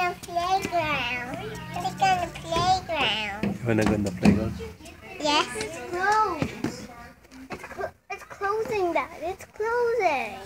on the playground. Let's go on the playground. You wanna go on the playground? Yes. It's closed. It's, cl- it's closing that. It's closing.